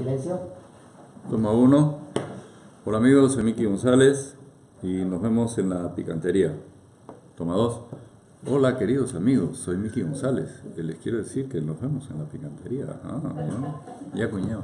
Silencio, Toma uno. Hola amigos, soy Miki González y nos vemos en la picantería. Toma dos. Hola queridos amigos, soy Miki González. y Les quiero decir que nos vemos en la picantería. Ah, ¿no? Ya cuñado.